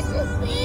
Sweet and